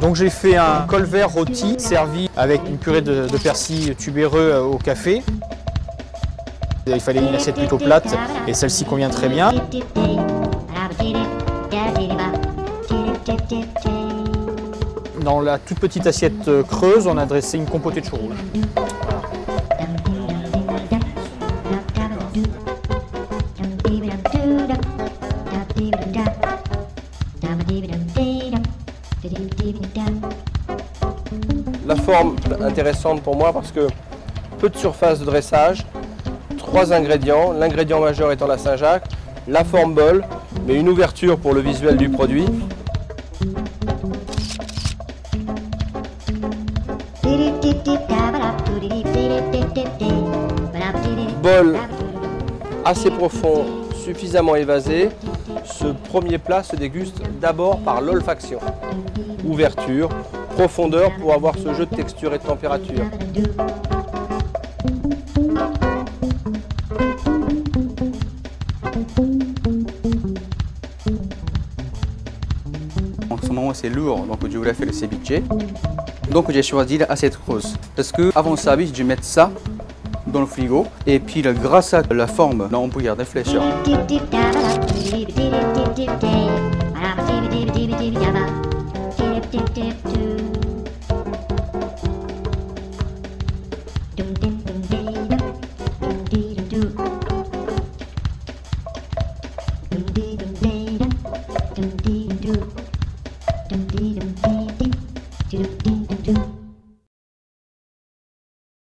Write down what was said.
Donc j'ai fait un col vert rôti servi avec une purée de, de persil tubéreux euh, au café. Il fallait une assiette plutôt plate et celle-ci convient très bien. Dans la toute petite assiette euh, creuse, on a dressé une compotée de chou rouge. La forme intéressante pour moi parce que peu de surface de dressage, trois ingrédients, l'ingrédient majeur étant la Saint-Jacques, la forme bol, mais une ouverture pour le visuel du produit. Bol assez profond, suffisamment évasé. Ce premier plat se déguste d'abord par l'olfaction. Ouverture, profondeur pour avoir ce jeu de texture et de température. En ce moment, c'est lourd, donc je voulais faire le ceviche. Donc j'ai choisi l'assiette rose. Parce que avant le service, je mets ça dans le frigo. Et puis grâce à la forme, là, on peut garder fraîcheur. Dum dee dum dee dum, dum dee dum Do do do.